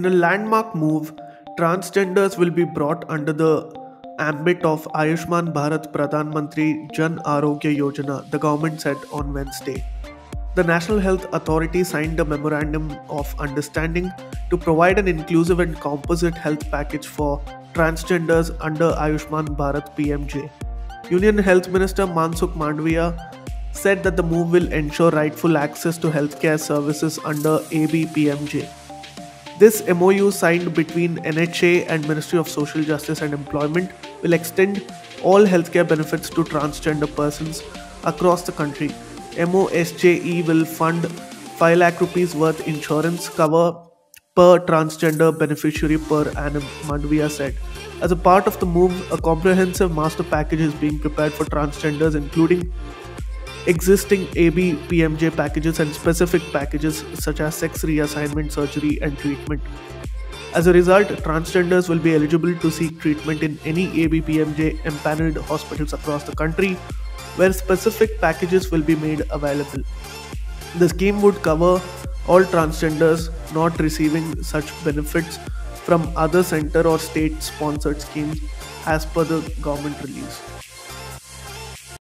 In a landmark move, transgenders will be brought under the ambit of Ayushman Bharat Pradhan Mantri Jan Arogya Yojana, the government said on Wednesday. The National Health Authority signed a memorandum of understanding to provide an inclusive and composite health package for transgenders under Ayushman Bharat PM-JAY. Union Health Minister Mansukh Mandaviya said that the move will ensure rightful access to healthcare services under ABPMJAY. This MOU signed between NHA and Ministry of Social Justice and Employment will extend all healthcare benefits to transgender persons across the country. MOSJE will fund 5 lakh rupees worth insurance cover per transgender beneficiary per annum, Mandaviya said. As a part of the move, a comprehensive master package is being prepared for transgenders, including existing AB PM-JAY packages and specific packages such as sex reassignment surgery and treatment. As a result, transgenders will be eligible to seek treatment in any ABPMJAY empaneled hospitals across the country where specific packages will be made available. The scheme would cover all transgenders not receiving such benefits from other center or state sponsored schemes as per the government release.